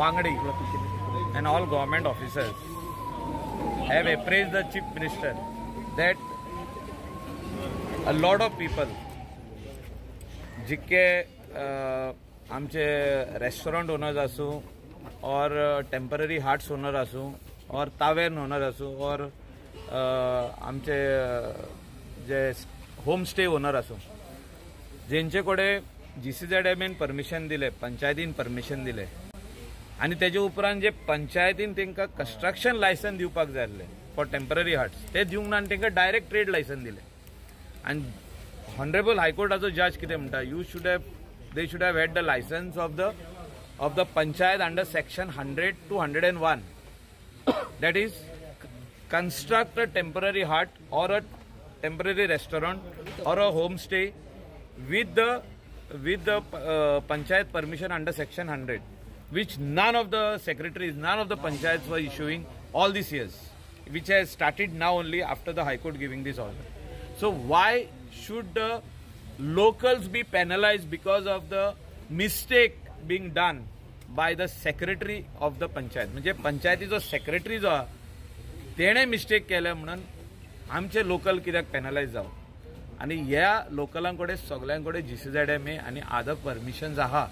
Bangdi and all government officers have appraised the chief minister that a lot of people जितके आमचे restaurant owners आसूं और temporary hearts owner आसूं और तावेर्न owner आसूं और आमचे जे होम स्टे ओनर आसूं जेंचे कडेन जी सी झेड एमीन परमिशन दिले पंचायतीन परमिशन दिले आनी तेजे उपरांत जे पंचायतीन तांकां कन्स्ट्रक्शन लायसन दिवपाक जाय आसलें फॉर टेंपररी हट्स ते दिवंक ना आनी तांकां डायरेक्ट ट्रेड लायसन दिले. आनी हॉनरेबल हायकोर्टाचो जज कितें म्हणटा you should have they should have had the licence of the of the panchayat under section hundred two hundred and one that is construct a temporary hut or a temporary restaurant or a homestay with the with the uh, panchayat permission under section 100 which none of the secretaries none of the panchayats were issuing all these years which has started now only after the high court giving this order so why should the locals be penalized because of the mistake being done by the secretary of the panchayat? म्हणजे पंचायती जो secretary जो आहा तेणे mistake केल्या म्हणून आमचे local कित्याक पेनलायज जावं आनी ह्या लोकलांकडे सगळ्यांकडे G C Z M A आनी आदर परमिशन्स आहा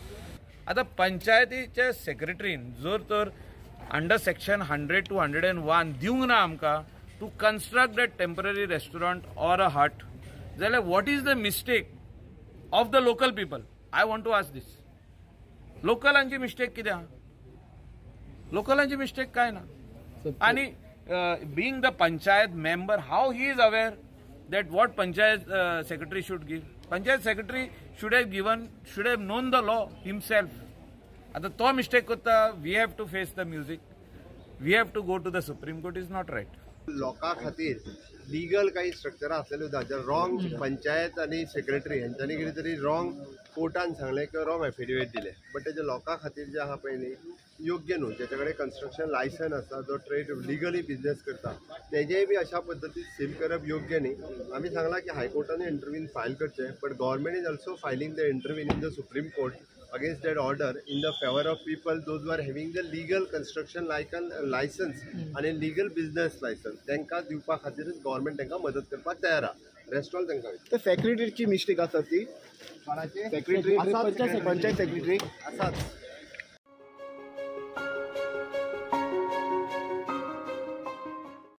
आतां पंचायतीचे सेक्रेटरीन जर तर under section hundred two hundred and one दिवंक ना आमकां to construct the temporary restaurant or a hut जाल्यार what is the mistake of the local people I want to ask these लोकलांची mistake कितें आहा लोकलांची मिस्टेक काय ना? आणि being the panchayat member how he is aware that what panchayat secretary should give panchayat secretary should have given should have known the law himself आता तो mistake करता we have to face the music we have to go to the supreme court is not right लोकां खातीर legal काही स्ट्रक्चरां आसलेली उरता जे wrong panchayat आनी सेक्रेटरी हेंच्यांनी कितें तरी रॉंग कोर्टान सांगलें किंवा रॉंग एफिडेवीट दिले. बट तेजे लोकां खातीर जे आहा पळय न्ही योग्य न्हू जेचे कडेन कन्स्ट्रक्शन लायसन आसा जो ट्रेड लिगली बिझनेस करता तेजेय बी अशा पद्दतीन सील करप योग्य न्ही. आमी सांगलां की हायकोर्टान इंटरव्यून फायल करचें but government is also filing the इंटरव्यून in the supreme court that order in the favor of people those who are having the legal construction license license आणि legal business license. तांकां दिवपा खातीरच गव्हर्मेंट तांकां मदत करपाक तयार आहा. रेस्टॉरंट तांकां तर सेक्रेटरीची मिस्टेक आसा ती. सेक्रेटरी पंचायत सेक्रेटरी आसात